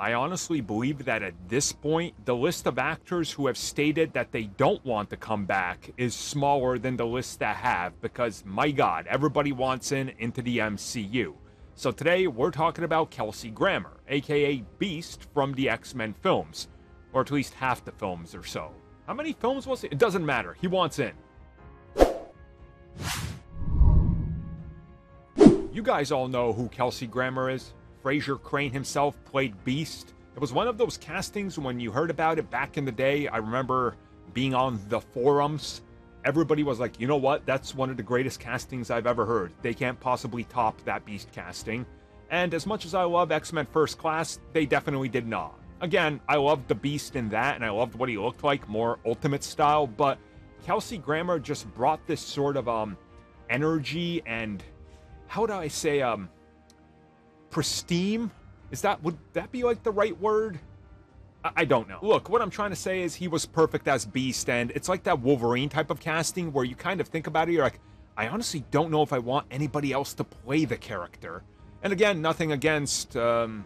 I honestly believe that at this point, the list of actors who have stated that they don't want to come back is smaller than the list that have, because my god, everybody wants in into the MCU. So today we're talking about Kelsey Grammer, aka Beast from the X Men films, or at least half the films or so. How many films was it? It doesn't matter. He wants in. You guys all know who Kelsey Grammer is. Frasier Crane himself played Beast. It was one of those castings when you heard about it back in the day. I remember being on the forums. Everybody was like, you know what? That's one of the greatest castings I've ever heard. They can't possibly top that Beast casting. And as much as I love X Men First Class, they definitely did not. Again, I loved the Beast in that, and I loved what he looked like, more Ultimate style, but Kelsey Grammer just brought this sort of um energy and how do I say um pristine? Is that would that be like the right word? I, I don't know. Look, what I'm trying to say is he was perfect as Beast, and it's like that Wolverine type of casting where you kind of think about it, you're like, I honestly don't know if I want anybody else to play the character. And again, nothing against um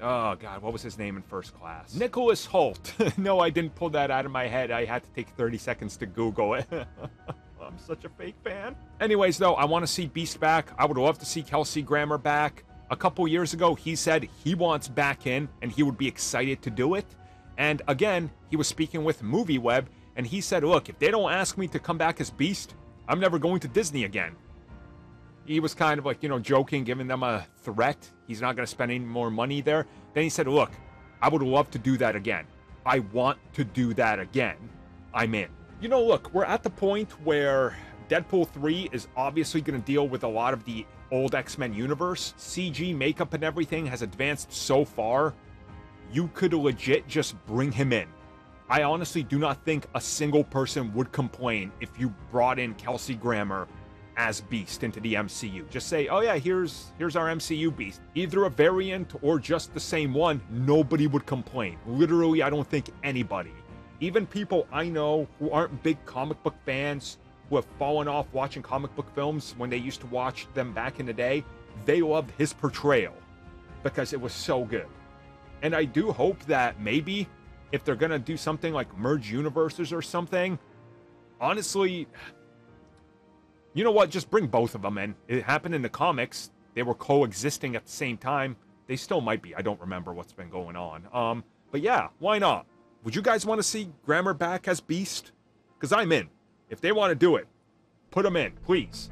Oh god, what was his name in first class? Nicholas Hoult. no, I didn't pull that out of my head. I had to take 30 seconds to Google it. I'm such a fake fan. Anyways, though, I want to see Beast back. I would love to see Kelsey Grammer back. A couple years ago, he said he wants back in and he would be excited to do it. And again, he was speaking with MovieWeb and he said, Look, if they don't ask me to come back as Beast, I'm never going to Disney again. He was kind of like, you know, joking, giving them a threat. He's not going to spend any more money there. Then he said, Look, I would love to do that again. I want to do that again. I'm in. You know, look, we're at the point where Deadpool 3 is obviously going to deal with a lot of the old X Men universe. CG, makeup, and everything has advanced so far, you could legit just bring him in. I honestly do not think a single person would complain if you brought in Kelsey Grammer as Beast into the MCU. Just say, "Oh yeah, here's here's our MCU Beast." Either a variant or just the same one, nobody would complain. Literally, I don't think anybody. Even people I know who aren't big comic book fans, who have fallen off watching comic book films when they used to watch them back in the day, they loved his portrayal because it was so good. And I do hope that maybe if they're going to do something like merge universes or something, honestly, you know what? Just bring both of them in. It happened in the comics. They were coexisting at the same time. They still might be. I don't remember what's been going on. Um, but yeah, why not? Would you guys want to see Grammer back as Beast? Because I'm in. If they want to do it, put them in, please.